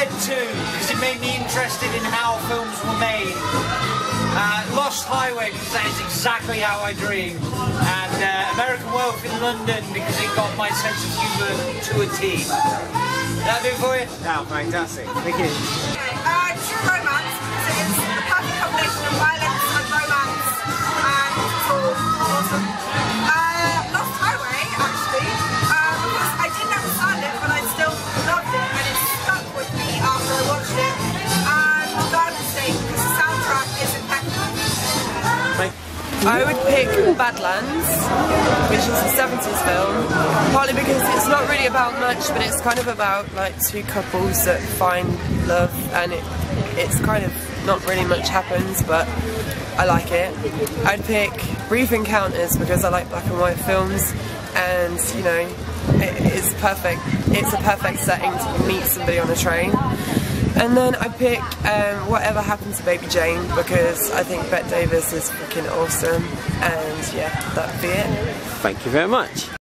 Island 2 because it made me interested in how films were made. Uh, Lost Highway because that is exactly how I dream. And uh, American Werewolf in London because it got my sense of humour to a T. That do it for you? Oh, fantastic. Thank you. Uh, true romance. So it's the perfect combination of violence and romance, and it's all awesome. I would pick Badlands, which is a 70s film, partly because it's not really about much, but it's kind of about like two couples that find love, and it, it's kind of not really much happens, but I like it. I'd pick Brief Encounters because I like black and white films, and you know, it, it's perfect. It's a perfect setting to meet somebody on a train. And then I pick um, Whatever Happened to Baby Jane because I think Bette Davis is freaking awesome and yeah, that'd be it. Thank you very much.